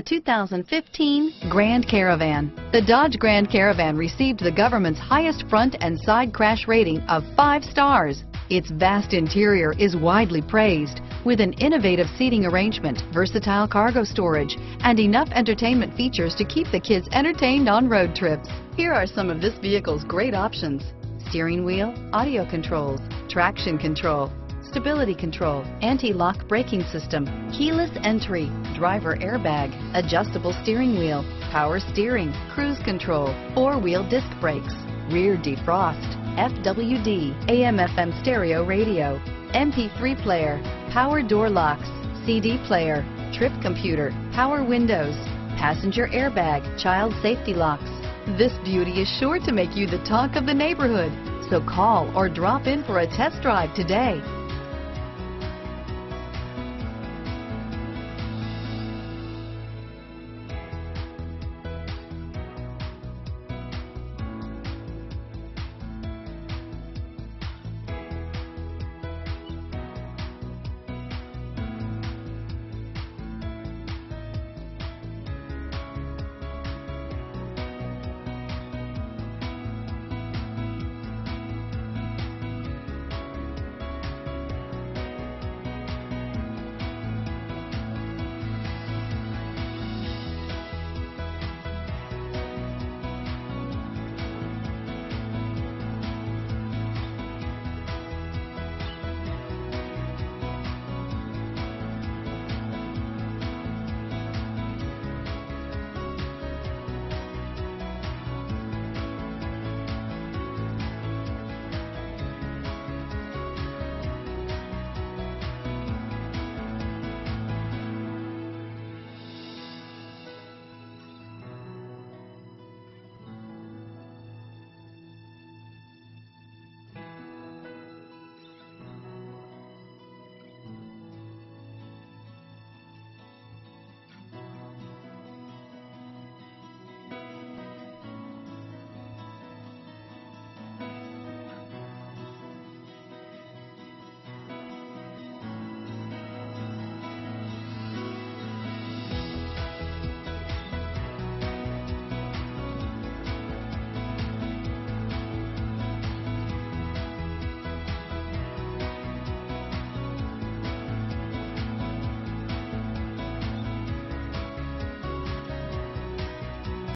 The 2015 Grand Caravan. The Dodge Grand Caravan received the government's highest front and side crash rating of five stars. Its vast interior is widely praised, with an innovative seating arrangement, versatile cargo storage, and enough entertainment features to keep the kids entertained on road trips. Here are some of this vehicle's great options. Steering wheel, audio controls, traction control, stability control, anti-lock braking system, keyless entry, driver airbag, adjustable steering wheel, power steering, cruise control, four-wheel disc brakes, rear defrost, FWD, AM FM stereo radio, MP3 player, power door locks, CD player, trip computer, power windows, passenger airbag, child safety locks. This beauty is sure to make you the talk of the neighborhood. So call or drop in for a test drive today.